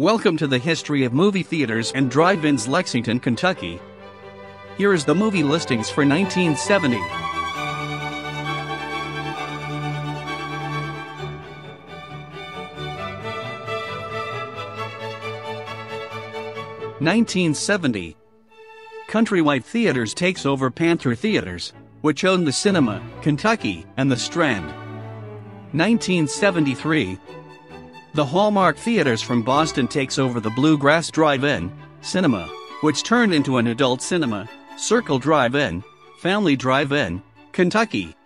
Welcome to the history of movie theaters and drive-ins Lexington, Kentucky. Here is the movie listings for 1970. Nineteen seventy. Countrywide Theaters takes over Panther Theaters, which owned the Cinema, Kentucky, and the Strand. 1973. The Hallmark Theaters from Boston takes over the Bluegrass Drive-In Cinema, which turned into an adult cinema, Circle Drive-In, Family Drive-In, Kentucky.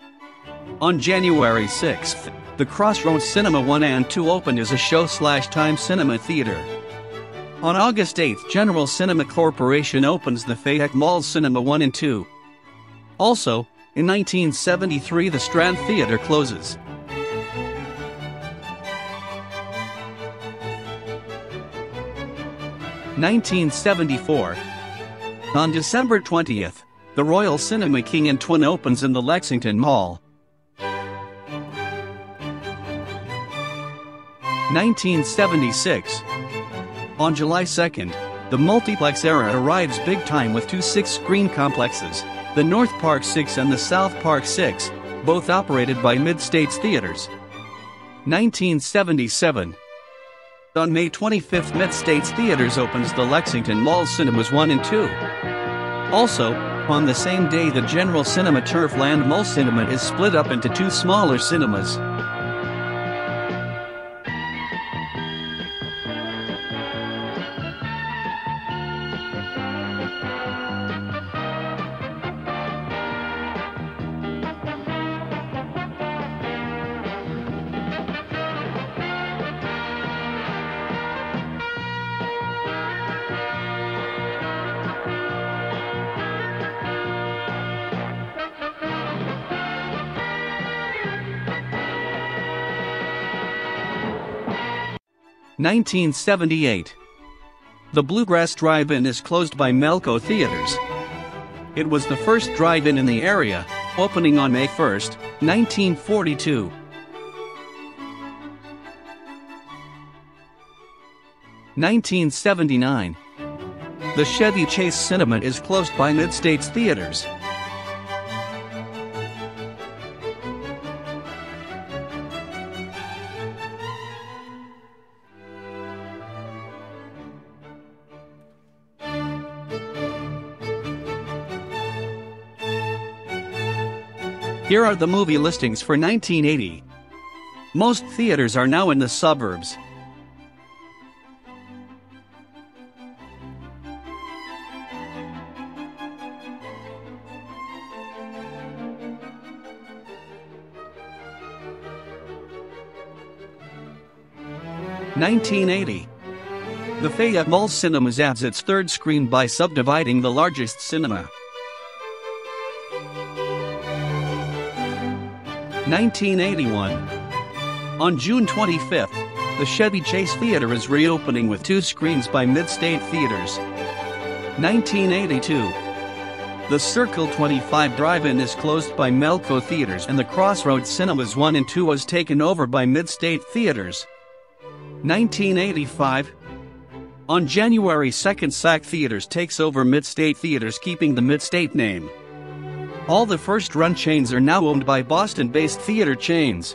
On January 6th, the Crossroads Cinema 1 and 2 opened as a show-slash-time cinema theater. On August 8th General Cinema Corporation opens the Fayette Mall Cinema 1 and 2. Also, in 1973 the Strand Theater closes. Nineteen seventy-four. On December 20th, the Royal Cinema King and Twin opens in the Lexington Mall. 1976. On July 2nd, the multiplex era arrives big time with two six-screen complexes, the North Park 6 and the South Park 6, both operated by Mid-States Theaters. 1977. On May 25th Mid-States Theaters opens the Lexington Mall Cinemas 1 and 2. Also, on the same day the General Cinema Turfland Mall Cinema is split up into two smaller cinemas. 1978. The Bluegrass Drive-In is closed by Malco Theaters. It was the first drive-in in the area, opening on May 1, 1942. Nineteen seventy nine. The Chevy Chase Cinema is closed by Mid-States Theaters. 'Here are the movie listings for 1980. Most theaters are now in the suburbs. Nineteen eighty. The Fayette Mall Cinemas adds its third screen by subdividing the largest cinema. 1981. On June 25th, the Chevy Chase Theater is reopening with two screens by Mid-State Theaters. 1982. The Circle 25 Drive-In is closed by Malco Theaters and the Crossroads Cinemas 1 and 2 was taken over by Mid-State Theaters. 1985. On January 2nd Sack Theaters takes over Mid-State Theaters keeping the Mid-State name. All the first-run chains are now owned by Boston-based theater chains.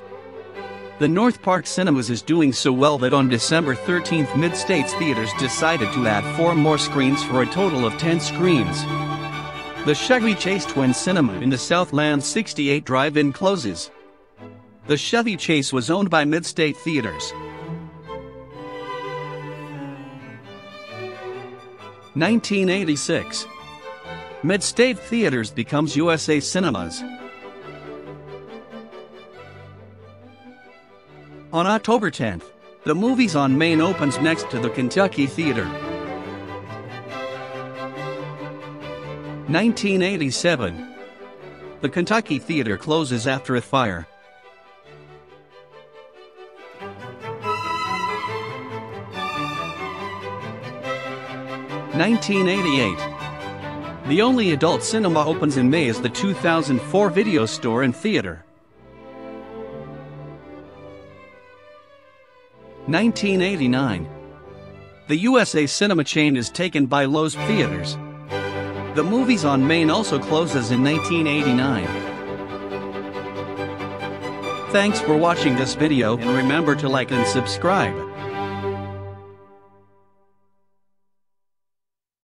The North Park Cinemas is doing so well that on December 13th Mid-States Theaters decided to add four more screens for a total of 10 screens. The Chevy Chase Twin Cinema in the Southland 68 Drive-In closes. The Chevy Chase was owned by Mid-State Theaters. 1986 Mid-State Theaters becomes USA Cinemas. On October 10th, the Movies on Main opens next to the Kentucky Theater. 1987. The Kentucky Theater closes after a fire. Nineteen eighty eight. The only adult cinema opens in May is the 2004 Video Store and Theater. 1989. The USA Cinema chain is taken by Loews Theaters. The movies on Main also closes in 1989. Thanks for watching this video and remember to like and subscribe.